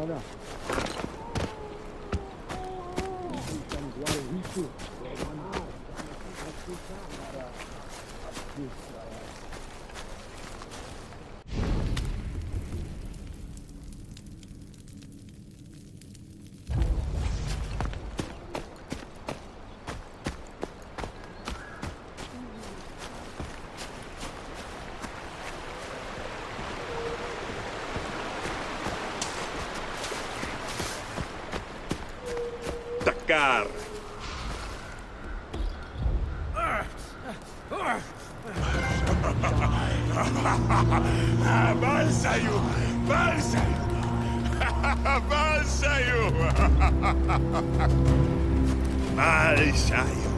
voilà. Nous sommes droit au itu. atacar. Avança-o! Avança-o! Avança-o!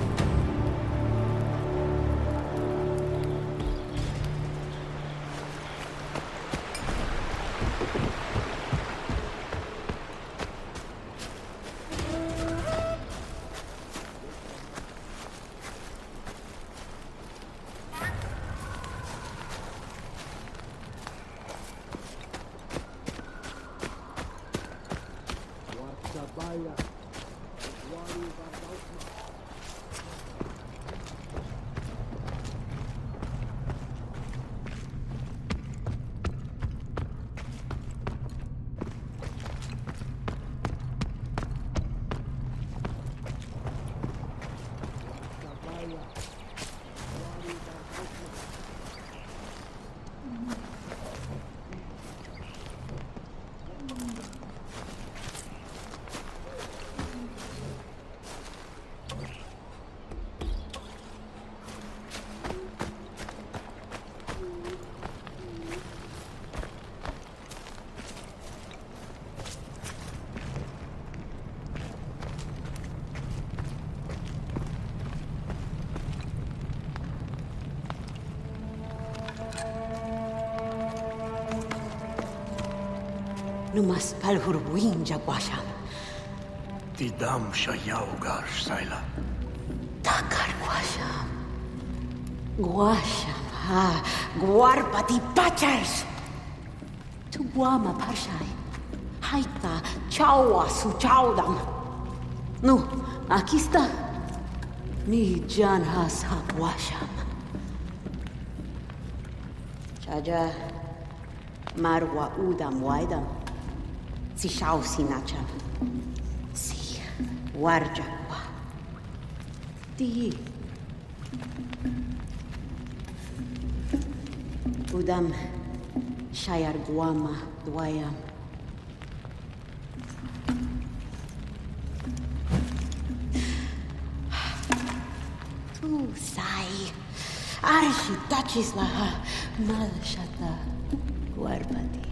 numas palhur buinja guaxam. Tidam xayaw gar sajla. Takar guaxam. ha, guarpa guarpati pachers. Tu guama parxai. Haita chawa su chaudam. Nu, aqui está. Mi jan has ha guaxam. Chaja. Marwa udam waidam. zishaw sinachan. Si, warja kwa. Tihi. Udam, shayar guama duayam. Tu sai, arhi tachis laha, malshata guarbati.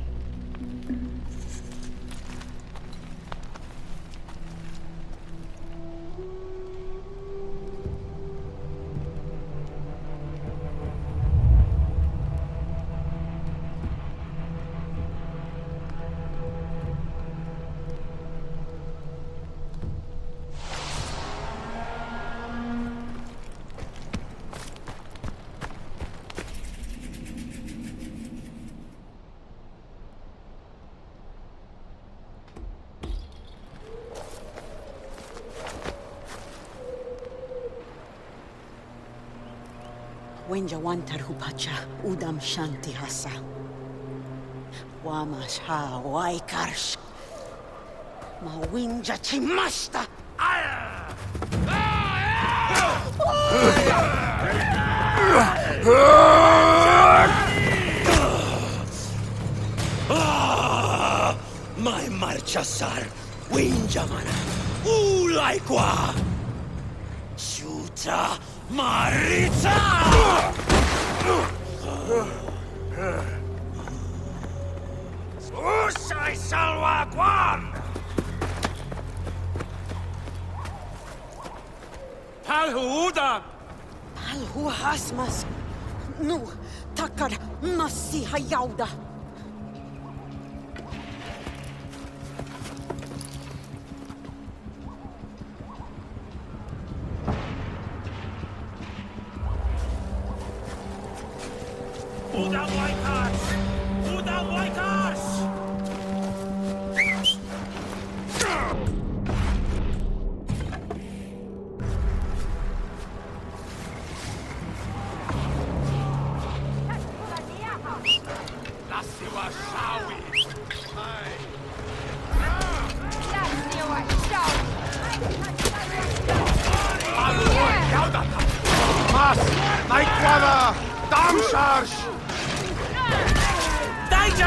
Wenja wantar hupacha udam shanti hasa. Wama sha waikarsh. Ma winja chimasta. Mai marchasar, Winjamana, Ulaikwa, Shuta Maritza! Usa y salva a Juan! Palhuda! Palhu hasmas! Nu, tackar, massi hajauda!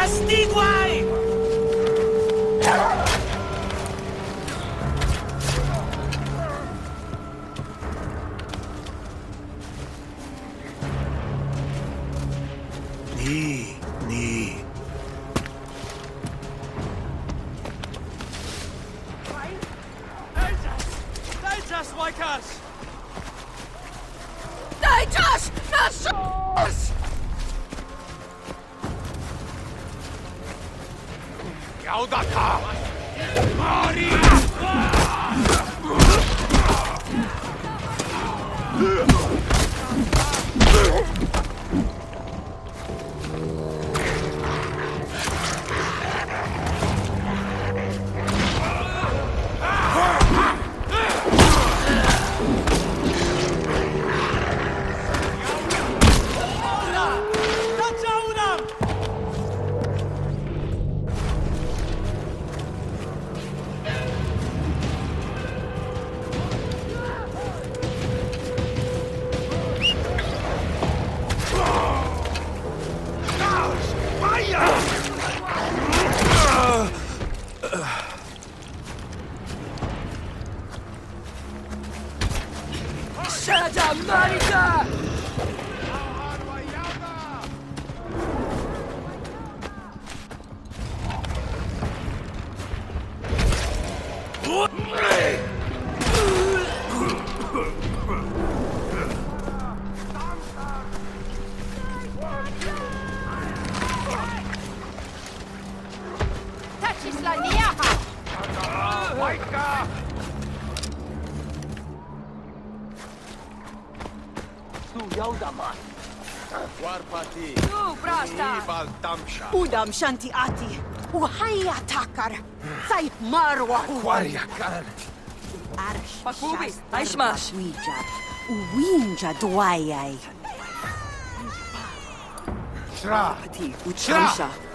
Daija Dam Shanti Ati, Uhaya Takar, Sai Marwa Quaria Kan. Arash, Pakubi, Aishmash, Ouija, Ouija Dwayai. Shra, Utshamsha.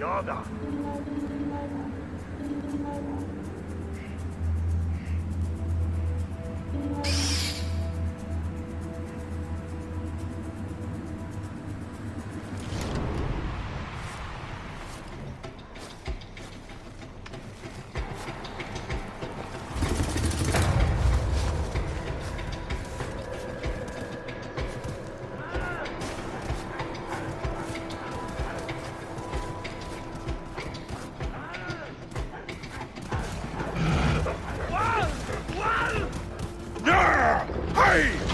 Leur guerre. 呀！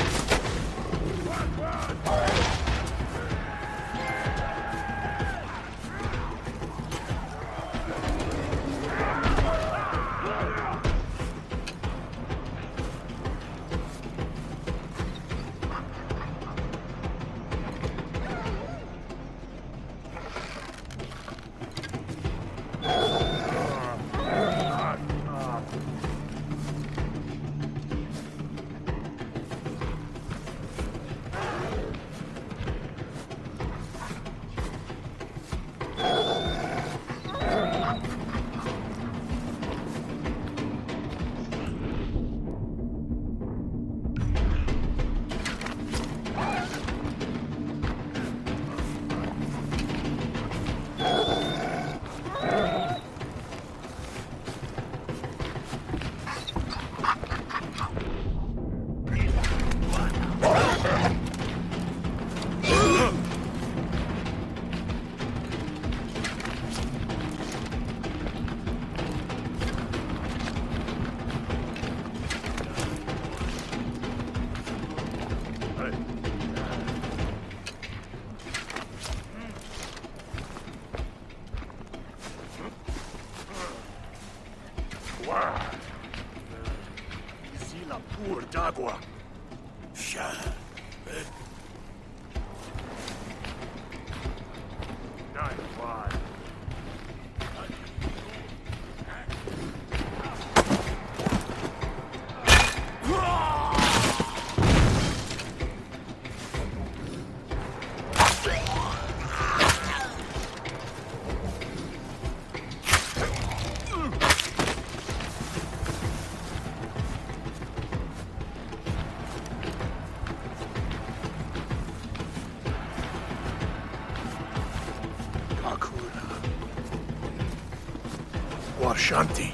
Shanti.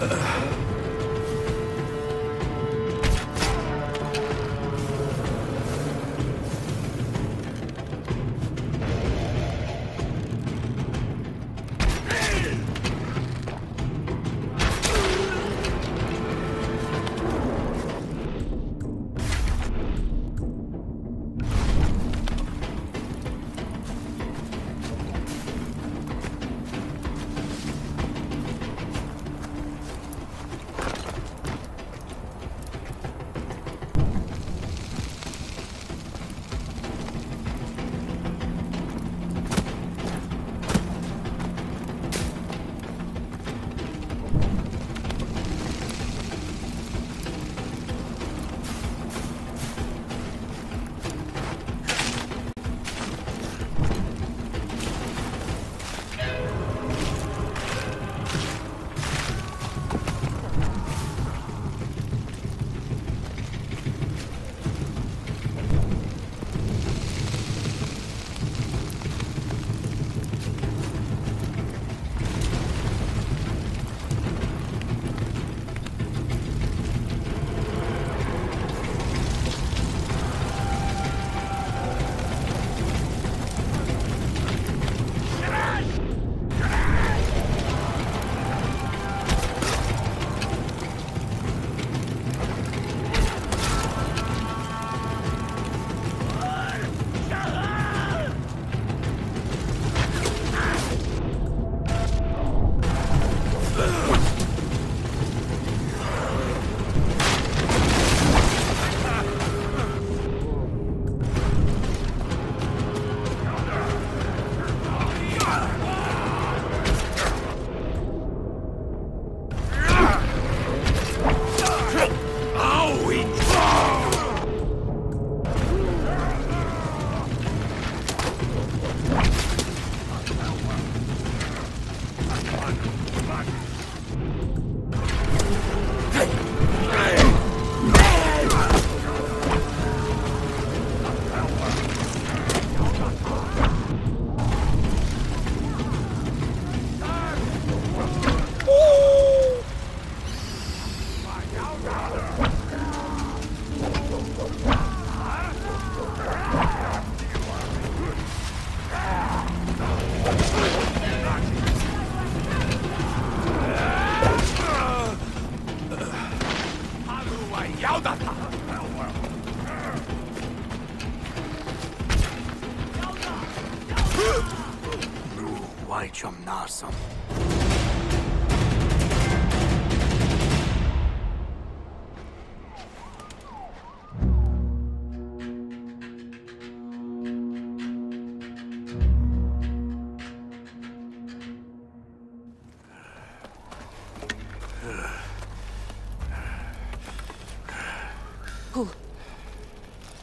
Ugh.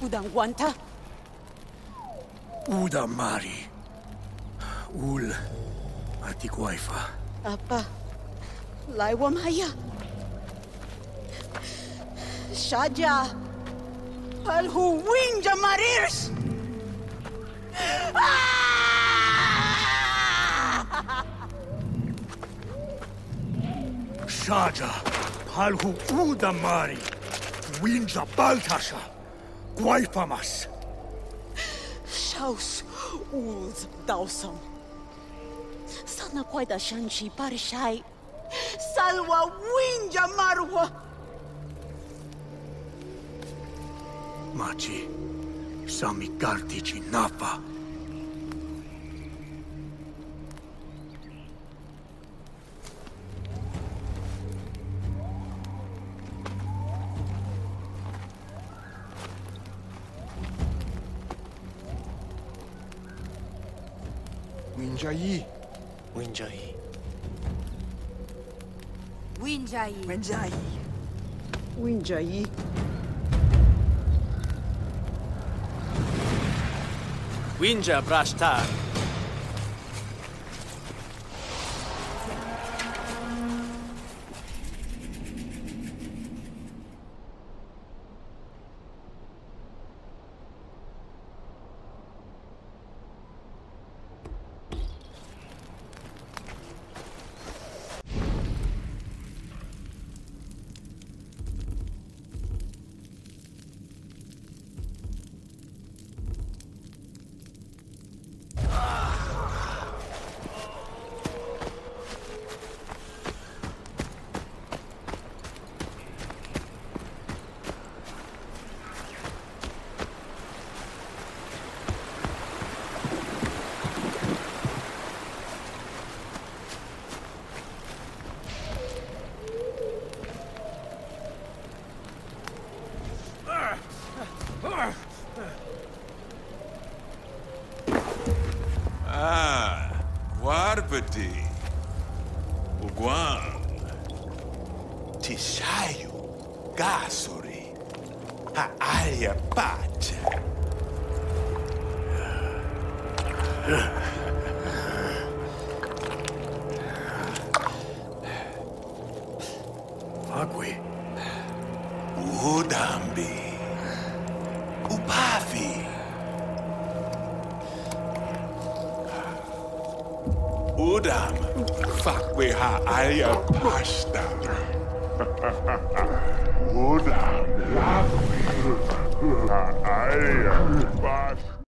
Udang wanta? Uda mari. Ul. Ati guaifa. Apa? Laiwa maya. Shaja. Palhu winja marirs. Shaja. Palhu uda mari. Winja baltasha. Guaifamas. Shaus uz dausam. Sana quaida shanshi parishai. Salwa winja marwa. Machi. Sami kartici nafa. Winjai. Winjai. Winjai. Winjai. Winjai. Winja Brashtar. Ah, Guarbati. O Guan. Tishayo. Gasuri. A área Pátia. Fakwe haalia pasta. Udam. Haalia pasta.